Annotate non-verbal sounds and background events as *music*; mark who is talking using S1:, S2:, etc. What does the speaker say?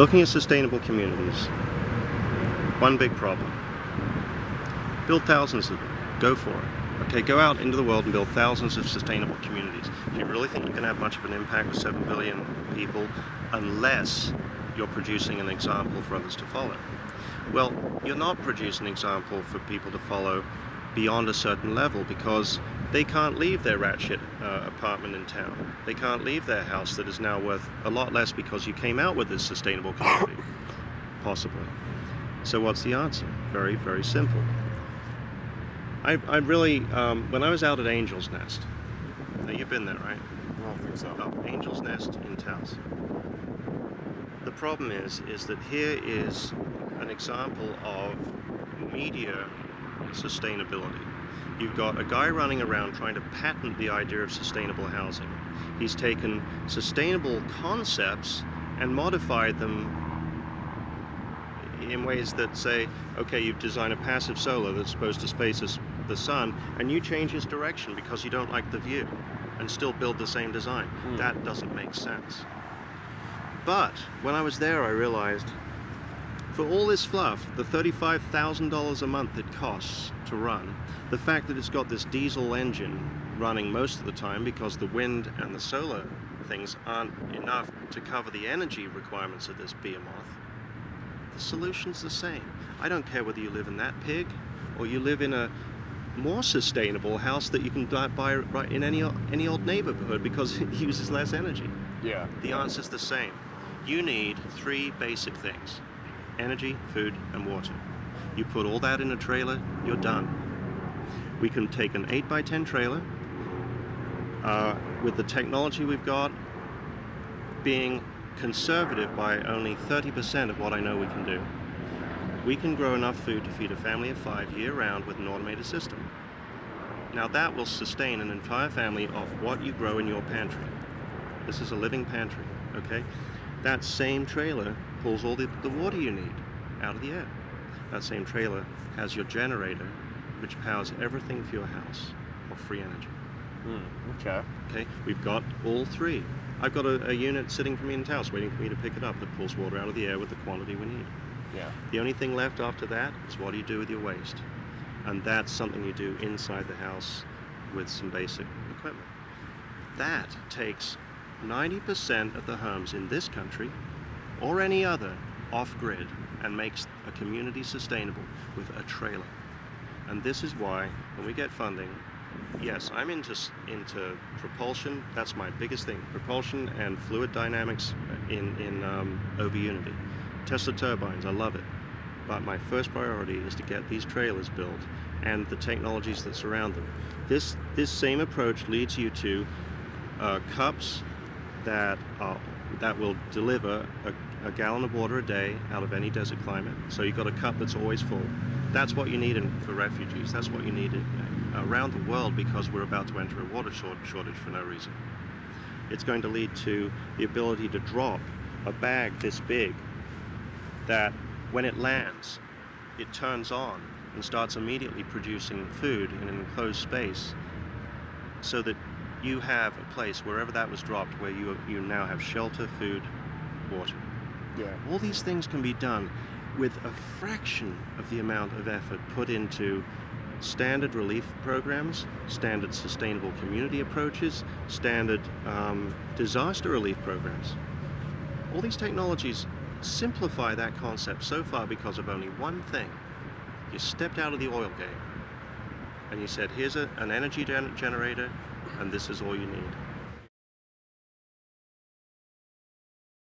S1: Looking at sustainable communities, one big problem. Build thousands of them. Go for it. Okay, go out into the world and build thousands of sustainable communities. Do you really think you can have much of an impact with 7 billion people unless you're producing an example for others to follow? Well, you're not producing an example for people to follow beyond a certain level because they can't leave their ratchet uh, apartment in town. They can't leave their house that is now worth a lot less because you came out with this sustainable community. *coughs* Possibly. So what's the answer? Very, very simple. I, I really, um, when I was out at Angel's Nest, now you've been there, right?
S2: I don't think so.
S1: Oh, Angel's Nest in Taos. The problem is, is that here is an example of media sustainability. You've got a guy running around trying to patent the idea of sustainable housing. He's taken sustainable concepts and modified them in ways that say, okay, you've designed a passive solar that's supposed to space the sun, and you change its direction because you don't like the view, and still build the same design.
S2: Hmm.
S1: That doesn't make sense. But when I was there, I realized for all this fluff, the $35,000 a month it costs to run, the fact that it's got this diesel engine running most of the time because the wind and the solar things aren't enough to cover the energy requirements of this behemoth, the solution's the same. I don't care whether you live in that pig or you live in a more sustainable house that you can buy right in any any old neighborhood because *laughs* it uses less energy.
S2: Yeah.
S1: The answer's the same. You need three basic things. Energy, food, and water. You put all that in a trailer, you're done. We can take an 8 by 10 trailer uh, with the technology we've got being conservative by only 30% of what I know we can do. We can grow enough food to feed a family of five year-round with an automated system. Now that will sustain an entire family off what you grow in your pantry. This is a living pantry, okay? That same trailer pulls all the, the water you need out of the air. That same trailer has your generator, which powers everything for your house, of free energy.
S2: Hmm. Okay.
S1: Okay, we've got all three. I've got a, a unit sitting for me in the house waiting for me to pick it up that pulls water out of the air with the quantity we need.
S2: Yeah.
S1: The only thing left after that is what do you do with your waste? And that's something you do inside the house with some basic equipment. That takes 90% of the homes in this country or any other off-grid and makes a community sustainable with a trailer. And this is why when we get funding, yes, I'm into, into propulsion. That's my biggest thing. Propulsion and fluid dynamics in, in um, over unity. Tesla turbines, I love it. But my first priority is to get these trailers built and the technologies that surround them. This, this same approach leads you to uh, cups that, are, that will deliver a, a gallon of water a day out of any desert climate. So you've got a cup that's always full. That's what you need in, for refugees. That's what you need in, around the world because we're about to enter a water short, shortage for no reason. It's going to lead to the ability to drop a bag this big that when it lands, it turns on and starts immediately producing food in an enclosed space so that you have a place wherever that was dropped where you, you now have shelter, food, water.
S2: Yeah.
S1: All these things can be done with a fraction of the amount of effort put into standard relief programs, standard sustainable community approaches, standard um, disaster relief programs. All these technologies simplify that concept so far because of only one thing. You stepped out of the oil game and you said, here's a, an energy gen generator and this is all you need.